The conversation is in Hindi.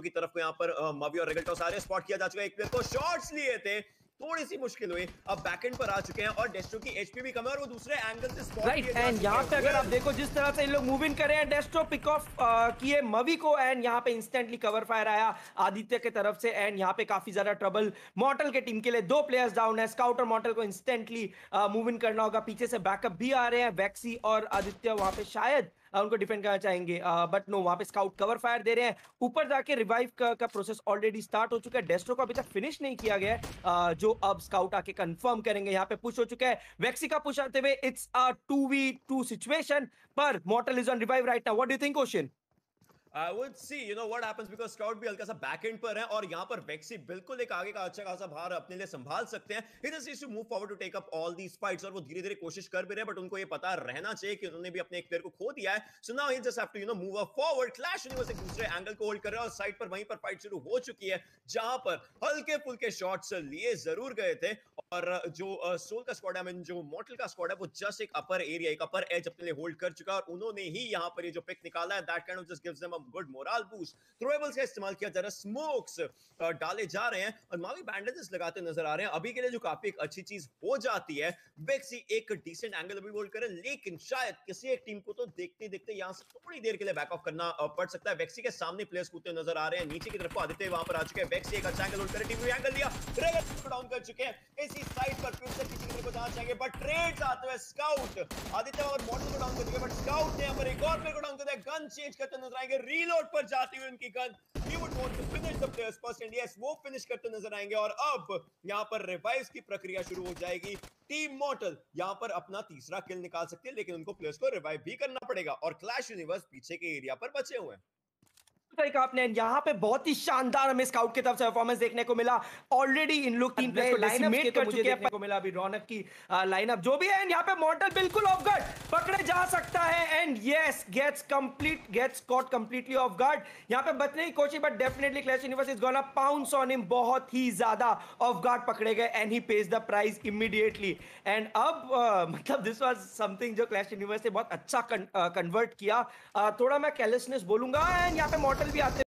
की तरफ़ को यहाँ पर मवी और रेगल्टो सारे स्पॉट किया जा चुका है। एक प्लेयर को शॉट्स लिए थे। थोड़ी सी मुश्किल हुई। अब बैकएंड पर आ चुके हैं और डेस्ट्रो की एचपी भी कम है और वो दूसरे एंगल से स्पॉट राइट एंड यहाँ पे अगर आप देखो जिस तरह से इन लोग मूव इन कर रहे हैं डेस्ट्रो पिक ऑफ़ किए मवी को एंड यहाँ पे इंस्टेंटली कवर फायर आया आदित्य के तरफ़ से एंड यहाँ पे काफ़ी ज़्यादा ट्रबल मॉटल के टीम के लिए। दो प्लेयर्स डाउन है। स्काउट और मॉटल को इंस्टेंटली मूव इन करना होगा। पीछे से बैकअप भी आ रहे हैं। वैक्सी और आदित्य वहाँ पे शायद उनको डिफेंड करना चाहेंगे। बट नो वहाँ पे स्काउट कवर फायर दे रहे हैं। ऊपर जाके रिवाइव का, का प्रोसेस ऑलरेडी स्टार्ट हो चुका है। डेस्ट्रो को अभी तक फिनिश नहीं किया गया है। जो अब स्काउट आके कंफर्म करेंगे यहाँ पे पुश हो चुका है। वैक्सी का पुश आते हुए it's a two V two situation पर Mortal is on revive right now what do think question I would see you know what happens because Scout भी हल्का सा बैक एंड पर है और यहाँ पर वेक्सी बिल्कुल एक आगे का अच्छा खासा भार अपने लिए संभाल सकते हैं। He just to move forward to take up all these fights और वो धीरे-धीरे कोशिश कर भी रहे बट उनको ये पता रहना चाहिए कि उन्होंने भी अपने एक प्लेयर को खो दिया है। So now he just have to you know move up forward Clash Universe एक दूसरे एंगल को होल्ड कर रहे हैं और साइड पर वहीं पर फाइट शुरू हो चुकी है, जहाँ पर हल्के-फुल्के शॉट्स लिए ज़रूर गए थे। और जो सोल का स्क्वाड है जो मॉर्टल का स्क्वाड है, वो जस्ट एक अपर एरिया एक अपर एज अपने लिए होल्ड कर चुका है और उन्होंने ही यहाँ पर ये जो पिक निकाला है that kind of just gives them a good morale boost throwables का इस्तेमाल किया जा रहा है स्मोक्स डाले जा रहे हैं और मावी बैंडेजेस लगाते नज़र आ रहे हैं। अभी के लिए जो काफ़ी एक अच्छी चीज़ हो जाती है बेक्सी एक डिसेंट एंगल अभी होल्ड करे लेकिन शायद किसी एक टीम को तो देखते देखते यहाँ से थोड़ी देर के लिए बैक ऑफ़ करना पड़ सकता है। वेक्सी के सामने प्लेयर्स कूदते नज़र आ रहे हैं, नीचे की तरफ़ आदित्य वहाँ पर आ चुके हैं। वेक्सी एक अच्छा एंगल होल्ड करे टीम एंगल लिया। डाउन कर चुके हैं। इसी साइड पर फिर से किसी की जाना चाहेंगे बट ट्रेड्स आते हुए स्काउट आदित्य और मॉडल को डाउन कर चुके बट स्काउट ने यहाँ पर एक और प्लेयर को डाउन कर दिया। गन चेंज करते नज़र आएँगे। रीलोड पर जाती हुई उनकी गन लेकिन उनको प्लेयर्स को रिवाइव भी करना पड़ेगा। और क्लैश यूनिवर्स पीछे के एरिया पर बचे हुए हैं। आपने यहाँ पे बहुत ही शानदार हमें स्काउट की तरफ़ से परफॉर्मेंस देखने को मिला। ऑलरेडी इन लोग तीन प्लेयर को लाइनअप कर चुके हैं। को मिला अभी रौनक की लाइनअप जो भी है यहाँ पे मॉडल बिल्कुल ऑफ़ गार्ड पकड़े जा सकता है and yes gets complete gets caught completely off guard यहाँ पे बचने की कोशिश but definitely Clash Universe is gonna pounce on him बहुत ही ज़्यादा ऑफ़ गार्ड पकड़े गए and he pays the price immediately and अब मतलब दिस वाज समथिंग जो क्लैश यूनिवर्स ने बहुत अच्छा कन्वर्ट किया। थोड़ा मैं कैलेसनेस बोलूँगा एंड यहाँ पे मॉडल भी आते